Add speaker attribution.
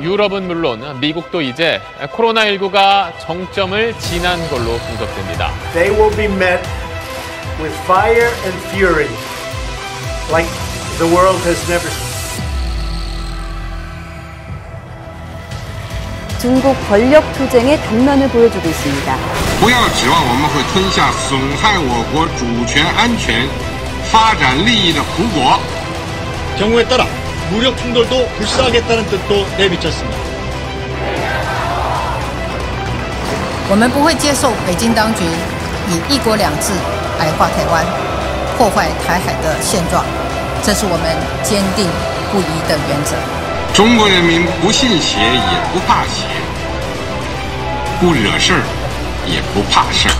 Speaker 1: 유럽은 물론 미국도 이제 코로나19가 정점을 지난 걸로 분석됩니다.
Speaker 2: They will be met with fire and fury like the world has never seen.
Speaker 3: 중국 권력 투쟁의 단면을 보여주고 있습니다.
Speaker 4: 不要指望我们会吞下损害我国主权、安全、发展利益的苦果。
Speaker 5: 경우에 따라 무력 충돌도 불사하겠다는 뜻도 내비쳤습니다.
Speaker 6: 我们不会接受北京当局以“一国两制”矮化台湾，破坏台海的现状，这是我们坚定不移的原则。
Speaker 4: 中国人民不信邪也不怕邪，不惹事儿也不怕事儿。